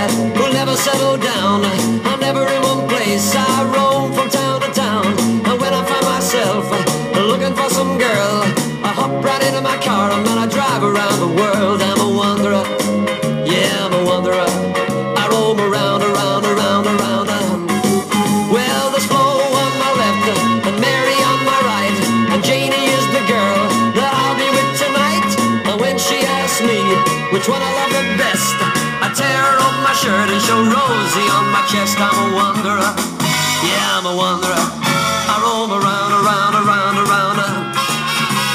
guy who'll never settle down. I'm never in one place. I roam from town to town. And when I find myself looking for some girl, I hop right into my car and then I drive around the world. I'm a wanderer. Yeah, I'm a wanderer. I roam around, around, around. Which one I love the best, I tear off my shirt and show Rosie on my chest. I'm a wanderer. Yeah, I'm a wanderer. I roam around, around, around, around.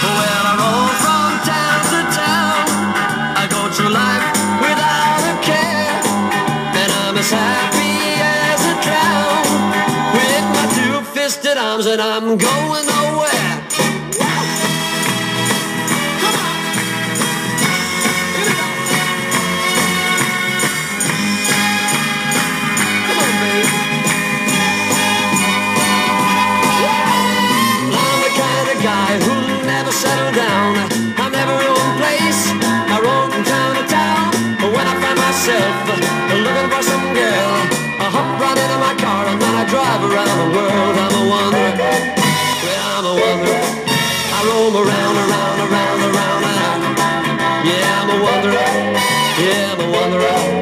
Well, I roam from town to town. I go through life without a care. And I'm as happy as a clown with my two fisted arms, and I'm going nowhere. myself looking for some girl. I hop right into my car and then I drive around the world. I'm a wanderer, well, I'm a wanderer. I roam around, around, around, around, around. Yeah, I'm a wanderer. Yeah, I'm a wanderer.